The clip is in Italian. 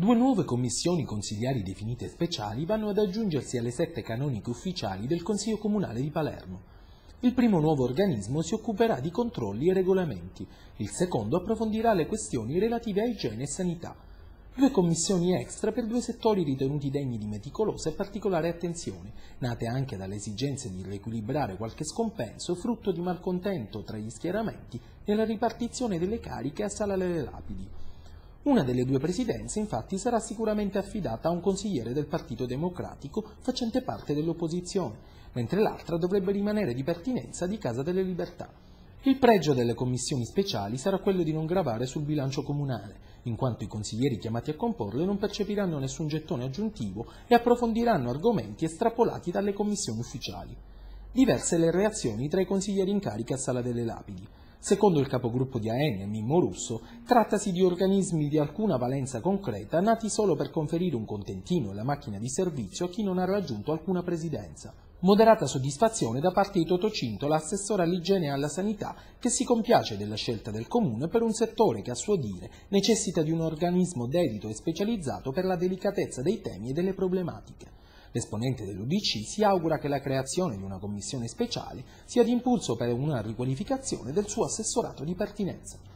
Due nuove commissioni consigliari definite speciali vanno ad aggiungersi alle sette canoniche ufficiali del Consiglio Comunale di Palermo. Il primo nuovo organismo si occuperà di controlli e regolamenti, il secondo approfondirà le questioni relative a igiene e sanità. Due commissioni extra per due settori ritenuti degni di meticolosa e particolare attenzione, nate anche dalle esigenze di riequilibrare qualche scompenso frutto di malcontento tra gli schieramenti nella ripartizione delle cariche a Sala delle Lapidi. Una delle due presidenze infatti sarà sicuramente affidata a un consigliere del Partito Democratico facente parte dell'opposizione, mentre l'altra dovrebbe rimanere di pertinenza di Casa delle Libertà. Il pregio delle commissioni speciali sarà quello di non gravare sul bilancio comunale, in quanto i consiglieri chiamati a comporle non percepiranno nessun gettone aggiuntivo e approfondiranno argomenti estrapolati dalle commissioni ufficiali. Diverse le reazioni tra i consiglieri in carica a Sala delle Lapidi. Secondo il capogruppo di AN, Mimmo Russo, trattasi di organismi di alcuna valenza concreta nati solo per conferire un contentino alla macchina di servizio a chi non ha raggiunto alcuna presidenza. Moderata soddisfazione da parte di Totocinto, l'assessore all'igiene e alla sanità, che si compiace della scelta del comune per un settore che a suo dire necessita di un organismo dedito e specializzato per la delicatezza dei temi e delle problematiche. L'esponente dell'UDC si augura che la creazione di una commissione speciale sia di impulso per una riqualificazione del suo assessorato di pertinenza.